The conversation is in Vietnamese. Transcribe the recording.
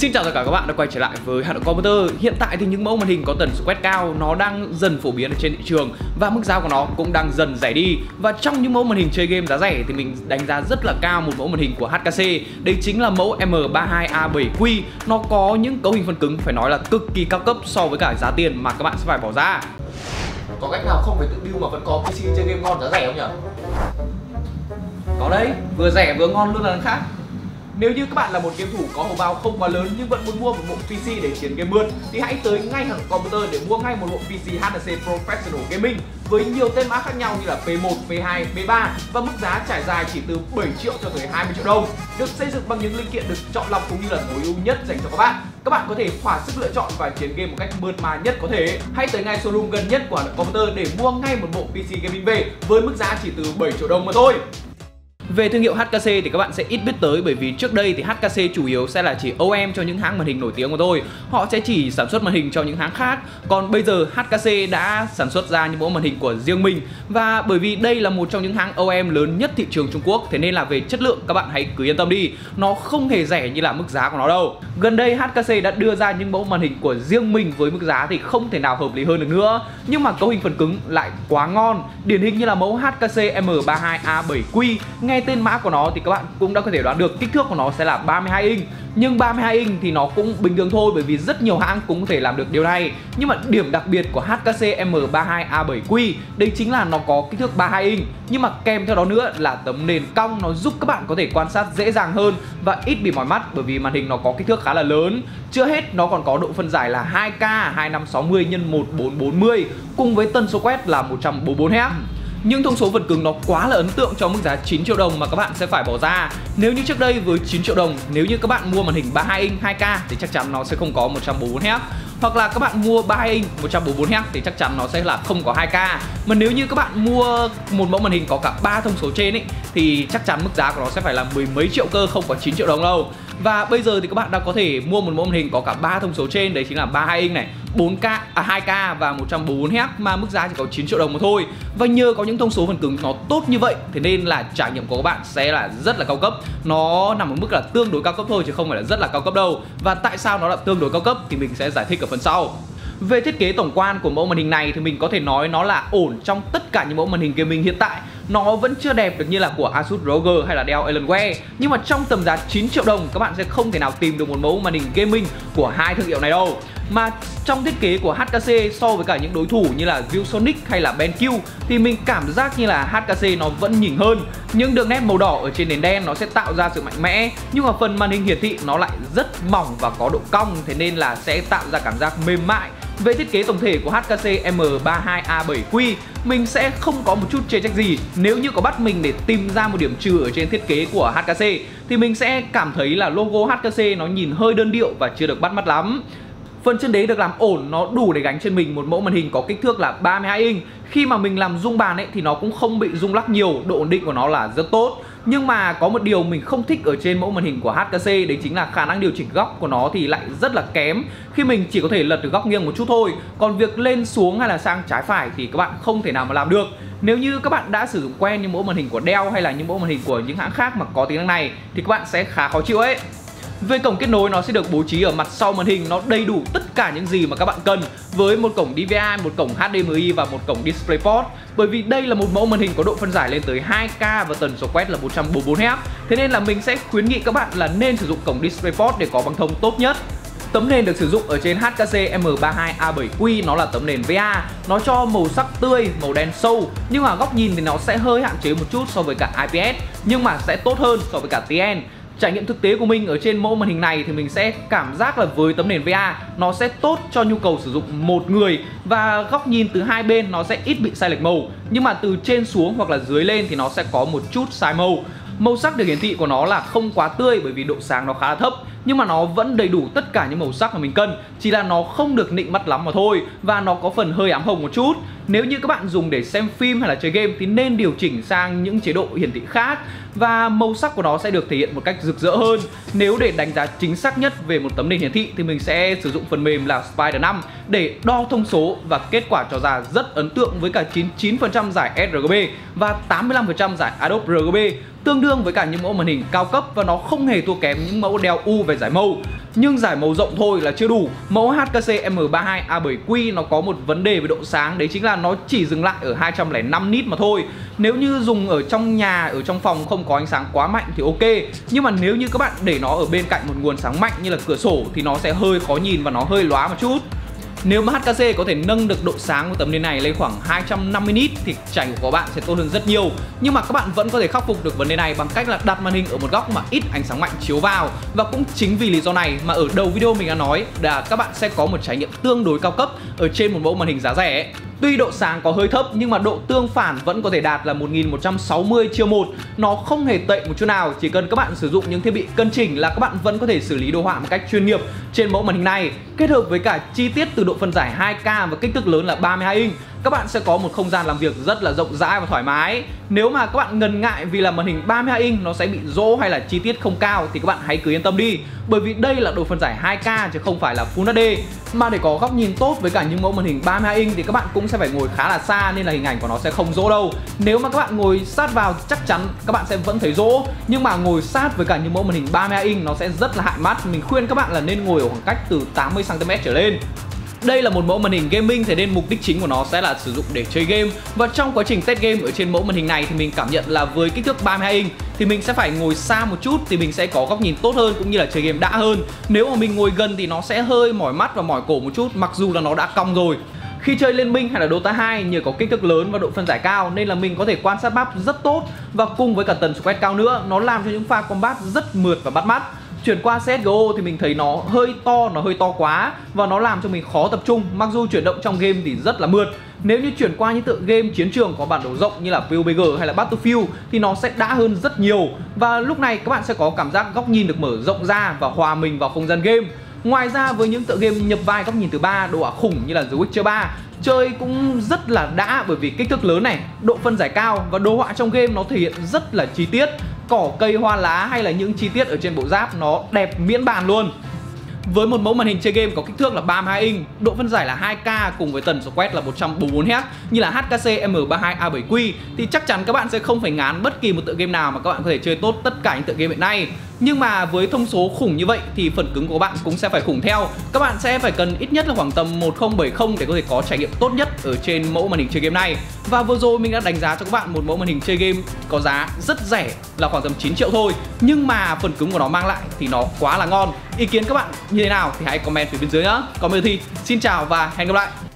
Xin chào tất cả các bạn đã quay trở lại với Hà Nội Computer Hiện tại thì những mẫu màn hình có tần số quét cao nó đang dần phổ biến ở trên thị trường Và mức giá của nó cũng đang dần rẻ đi. Và trong những mẫu màn hình chơi game giá rẻ thì mình đánh giá rất là cao một mẫu màn hình của HKC Đấy chính là mẫu M32A7Q Nó có những cấu hình phần cứng phải nói là cực kỳ cao cấp so với cả giá tiền mà các bạn sẽ phải bỏ ra. Có cách nào không phải tự build mà vẫn có PC chơi game ngon giá rẻ không nhỉ? Có đấy, vừa rẻ vừa ngon luôn là khác nếu như các bạn là một game thủ có hầu bao không quá lớn nhưng vẫn muốn mua một bộ PC để chiến game mượn thì hãy tới ngay hàng computer để mua ngay một bộ PC HTC Professional Gaming với nhiều tên mã khác nhau như là P1, P2, P3 và mức giá trải dài chỉ từ 7 triệu cho tới 20 triệu đồng. Được xây dựng bằng những linh kiện được chọn lọc cũng như là tối ưu nhất dành cho các bạn. Các bạn có thể thỏa sức lựa chọn và chiến game một cách mượt mà nhất có thể. Hãy tới ngay showroom gần nhất của computer để mua ngay một bộ PC gaming về với mức giá chỉ từ 7 triệu đồng mà thôi về thương hiệu HKC thì các bạn sẽ ít biết tới bởi vì trước đây thì HKC chủ yếu sẽ là chỉ OEM cho những hãng màn hình nổi tiếng của tôi. Họ sẽ chỉ sản xuất màn hình cho những hãng khác. Còn bây giờ HKC đã sản xuất ra những mẫu màn hình của riêng mình và bởi vì đây là một trong những hãng OEM lớn nhất thị trường Trung Quốc, thế nên là về chất lượng các bạn hãy cứ yên tâm đi. Nó không hề rẻ như là mức giá của nó đâu. Gần đây HKC đã đưa ra những mẫu màn hình của riêng mình với mức giá thì không thể nào hợp lý hơn được nữa. Nhưng mà cấu hình phần cứng lại quá ngon. Điển hình như là mẫu HKC M32A7Q nghe tên mã của nó thì các bạn cũng đã có thể đoán được, kích thước của nó sẽ là 32 inch. Nhưng 32 inch thì nó cũng bình thường thôi, bởi vì rất nhiều hãng cũng có thể làm được điều này. Nhưng mà điểm đặc biệt của HKC M32A7Q đây chính là nó có kích thước 32 inch. Nhưng mà kèm theo đó nữa là tấm nền cong, nó giúp các bạn có thể quan sát dễ dàng hơn và ít bị mỏi mắt, bởi vì màn hình nó có kích thước khá là lớn. Chưa hết, nó còn có độ phân giải là 2K 2560 x 1440 cùng với tần số quét là 144Hz những thông số vật cứng nó quá là ấn tượng cho mức giá 9 triệu đồng mà các bạn sẽ phải bỏ ra. Nếu như trước đây với 9 triệu đồng, Nếu như các bạn mua màn hình 32 inch 2K thì chắc chắn nó sẽ không có 144Hz hoặc là các bạn mua 3 inch 144Hz thì chắc chắn nó sẽ là không có 2K mà nếu như các bạn mua một mẫu màn hình có cả ba thông số trên ấy thì chắc chắn mức giá của nó sẽ phải là mười mấy triệu cơ, không có 9 triệu đồng đâu và bây giờ thì các bạn đã có thể mua một mẫu màn hình có cả ba thông số trên. Đấy chính là 32 inch này 4K, à 2K và 144Hz mà mức giá chỉ có 9 triệu đồng mà thôi. Và nhờ có những thông số phần cứng nó tốt như vậy Thế nên là trải nghiệm của các bạn sẽ là rất là cao cấp. Nó nằm ở mức là tương đối cao cấp thôi chứ không phải là rất là cao cấp đâu. Và tại sao nó là tương đối cao cấp thì mình sẽ giải thích ở phần sau. Về thiết kế tổng quan của mẫu màn hình này thì mình có thể nói nó là ổn trong tất cả những mẫu màn hình gaming hiện tại. Nó vẫn chưa đẹp được như là của Asus ROG hay là Dell Alienware Nhưng mà trong tầm giá 9 triệu đồng, các bạn sẽ không thể nào tìm được một mẫu màn hình gaming của hai thương hiệu này đâu. Mà trong thiết kế của HKC so với cả những đối thủ như là ViewSonic hay là BenQ thì mình cảm giác như là HKC nó vẫn nhỉnh hơn. Những đường nét màu đỏ ở trên nền đen nó sẽ tạo ra sự mạnh mẽ, nhưng mà phần màn hình hiển thị nó lại rất mỏng và có độ cong, thế nên là sẽ tạo ra cảm giác mềm mại về thiết kế tổng thể của HKC M32A7Q, mình sẽ không có một chút chê trách gì. Nếu như có bắt mình để tìm ra một điểm trừ ở trên thiết kế của HKC thì mình sẽ cảm thấy là logo HKC nó nhìn hơi đơn điệu và chưa được bắt mắt lắm. Phần chân đế được làm ổn, nó đủ để gánh trên mình một mẫu màn hình có kích thước là 32 inch. Khi mà mình làm rung bàn ấy thì nó cũng không bị rung lắc nhiều, độ ổn định của nó là rất tốt. Nhưng mà có một điều mình không thích ở trên mẫu màn hình của HKC đấy chính là khả năng điều chỉnh góc của nó thì lại rất là kém. Khi mình chỉ có thể lật được góc nghiêng một chút thôi, Còn việc lên xuống hay là sang trái phải thì các bạn không thể nào mà làm được. Nếu như các bạn đã sử dụng quen những mẫu màn hình của Dell hay là những mẫu màn hình của những hãng khác mà có tính năng này, Thì các bạn sẽ khá khó chịu ấy về cổng kết nối nó sẽ được bố trí ở mặt sau màn hình. Nó đầy đủ tất cả những gì mà các bạn cần với một cổng DVI, một cổng HDMI và một cổng DisplayPort. Bởi vì đây là một mẫu màn hình có độ phân giải lên tới 2K và tần số quét là 144Hz thế nên là mình sẽ khuyến nghị các bạn là nên sử dụng cổng DisplayPort để có băng thông tốt nhất. Tấm nền được sử dụng ở trên HKC M32A7Q nó là tấm nền VA Nó cho màu sắc tươi, màu đen sâu Nhưng mà góc nhìn thì nó sẽ hơi hạn chế một chút so với cả IPS Nhưng mà sẽ tốt hơn so với cả TN Trải nghiệm thực tế của mình ở trên mẫu màn hình này thì mình sẽ cảm giác là với tấm nền VA nó sẽ tốt cho nhu cầu sử dụng một người và góc nhìn từ hai bên nó sẽ ít bị sai lệch màu. Nhưng mà từ trên xuống hoặc là dưới lên thì nó sẽ có một chút sai màu. Màu sắc được hiển thị của nó là không quá tươi bởi vì độ sáng nó khá là thấp, nhưng mà nó vẫn đầy đủ tất cả những màu sắc mà mình cần. Chỉ là nó không được nịnh mắt lắm mà thôi và nó có phần hơi ám hồng một chút nếu như các bạn dùng để xem phim hay là chơi game thì nên điều chỉnh sang những chế độ hiển thị khác và màu sắc của nó sẽ được thể hiện một cách rực rỡ hơn. Nếu để đánh giá chính xác nhất về một tấm nền hiển thị thì mình sẽ sử dụng phần mềm là Spider 5 để đo thông số và kết quả cho ra rất ấn tượng với cả 99% giải sRGB và 85% giải Adobe RGB tương đương với cả những mẫu màn hình cao cấp và nó không hề thua kém những mẫu Dell U về giải màu. Nhưng giải màu rộng thôi là chưa đủ. Mẫu HKC M32 A7Q nó có một vấn đề về độ sáng đấy chính là nó chỉ dừng lại ở 205 nit mà thôi. Nếu như dùng ở trong nhà, ở trong phòng không có ánh sáng quá mạnh thì ok. Nhưng mà nếu như các bạn để nó ở bên cạnh một nguồn sáng mạnh như là cửa sổ thì nó sẽ hơi khó nhìn và nó hơi lóa một chút. Nếu mà HKC có thể nâng được độ sáng của tấm nền này lên khoảng 250 nit thì trải nghiệm của bạn sẽ tốt hơn rất nhiều. Nhưng mà các bạn vẫn có thể khắc phục được vấn đề này bằng cách là đặt màn hình ở một góc mà ít ánh sáng mạnh chiếu vào. Và cũng chính vì lý do này mà ở đầu video mình đã nói là các bạn sẽ có một trải nghiệm tương đối cao cấp ở trên một mẫu màn hình giá rẻ. Tuy độ sáng có hơi thấp, nhưng mà độ tương phản vẫn có thể đạt là 1160 chia 1 Nó không hề tệ một chút nào, Chỉ cần các bạn sử dụng những thiết bị cân chỉnh là các bạn vẫn có thể xử lý đồ họa một cách chuyên nghiệp trên mẫu màn hình này. Kết hợp với cả chi tiết từ độ phân giải 2K và kích thước lớn là 32 inch các bạn sẽ có một không gian làm việc rất là rộng rãi và thoải mái. Nếu mà các bạn ngần ngại vì là màn hình 32 inch nó sẽ bị rỗ hay là chi tiết không cao thì các bạn hãy cứ yên tâm đi. Bởi vì đây là độ phân giải 2K chứ không phải là Full HD Mà để có góc nhìn tốt với cả những mẫu màn hình 32 inch thì các bạn cũng sẽ phải ngồi khá là xa nên là hình ảnh của nó sẽ không rỗ đâu. Nếu mà các bạn ngồi sát vào chắc chắn các bạn sẽ vẫn thấy rỗ. Nhưng mà ngồi sát với cả những mẫu màn hình 32 inch nó sẽ rất là hại mắt. Mình khuyên các bạn là nên ngồi ở khoảng cách từ 80cm trở lên đây là một mẫu màn hình gaming, thế nên mục đích chính của nó sẽ là sử dụng để chơi game. Và trong quá trình test game ở trên mẫu màn hình này thì mình cảm nhận là với kích thước 32 inch thì mình sẽ phải ngồi xa một chút thì mình sẽ có góc nhìn tốt hơn cũng như là chơi game đã hơn. Nếu mà mình ngồi gần thì nó sẽ hơi mỏi mắt và mỏi cổ một chút, mặc dù là nó đã cong rồi. Khi chơi Liên Minh hay là Dota 2 nhờ có kích thước lớn và độ phân giải cao nên là mình có thể quan sát map rất tốt. Và cùng với cả tần số quét cao nữa, nó làm cho những pha combat rất mượt và bắt mắt. Chuyển qua CSGO thì mình thấy nó hơi to, nó hơi to quá Và nó làm cho mình khó tập trung. Mặc dù chuyển động trong game thì rất là mượt. Nếu như chuyển qua những tựa game chiến trường có bản đồ rộng như là PUBG hay là Battlefield Thì nó sẽ đã hơn rất nhiều. Và lúc này các bạn sẽ có cảm giác góc nhìn được mở rộng ra và hòa mình vào không gian game. Ngoài ra với những tựa game nhập vai góc nhìn thứ ba đồ ảo khủng như là The Witcher 3 chơi cũng rất là đã bởi vì kích thước lớn này, độ phân giải cao và đồ họa trong game nó thể hiện rất là chi tiết cỏ cây hoa lá hay là những chi tiết ở trên bộ giáp nó đẹp miễn bàn luôn với một mẫu màn hình chơi game có kích thước là 32 inch, độ phân giải là 2K cùng với tần số quét là 144Hz như là HKC M32 A7Q thì chắc chắn các bạn sẽ không phải ngán bất kỳ một tựa game nào mà các bạn có thể chơi tốt tất cả những tựa game hiện nay. Nhưng mà với thông số khủng như vậy thì phần cứng của bạn cũng sẽ phải khủng theo. Các bạn sẽ phải cần ít nhất là khoảng tầm 1070 để có thể có trải nghiệm tốt nhất ở trên mẫu màn hình chơi game này. Và vừa rồi mình đã đánh giá cho các bạn một mẫu màn hình chơi game có giá rất rẻ là khoảng tầm 9 triệu thôi. Nhưng mà phần cứng của nó mang lại thì nó quá là ngon. Ý kiến các bạn như thế nào thì hãy comment phía bên dưới nhá. Còn bây giờ thì xin chào và hẹn gặp lại.